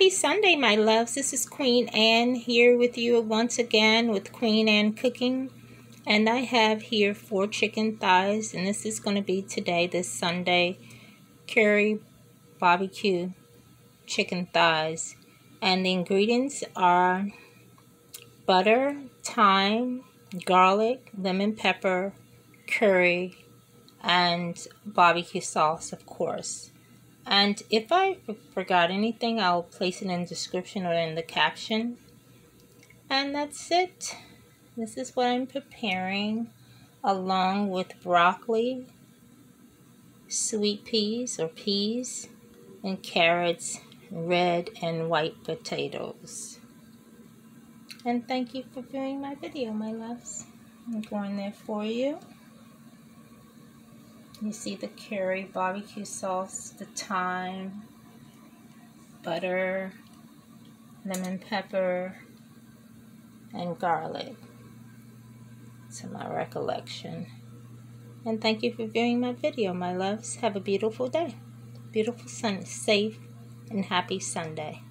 Happy Sunday, my loves. This is Queen Ann here with you once again with Queen Ann Cooking. And I have here four chicken thighs, and this is going to be today, this Sunday, curry barbecue chicken thighs. And the ingredients are butter, thyme, garlic, lemon pepper, curry, and barbecue sauce, of course. And if I forgot anything, I'll place it in the description or in the caption. And that's it. This is what I'm preparing along with broccoli, sweet peas or peas, and carrots, red and white potatoes. And thank you for viewing my video, my loves. I'm going there for you. You see the curry barbecue sauce, the thyme, butter, lemon pepper, and garlic. To my recollection. And thank you for viewing my video, my loves. Have a beautiful day. Beautiful sun, safe, and happy Sunday.